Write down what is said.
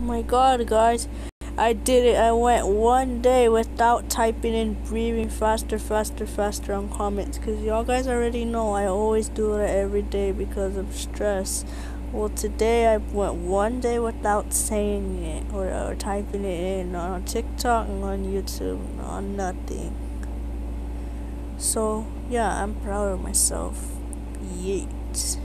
my god, guys. I did it. I went one day without typing and breathing faster, faster, faster on comments. Because y'all guys already know I always do it every day because of stress. Well, today I went one day without saying it or, or typing it in on TikTok and on YouTube, on nothing. So, yeah, I'm proud of myself. Yeet.